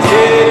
Yeah.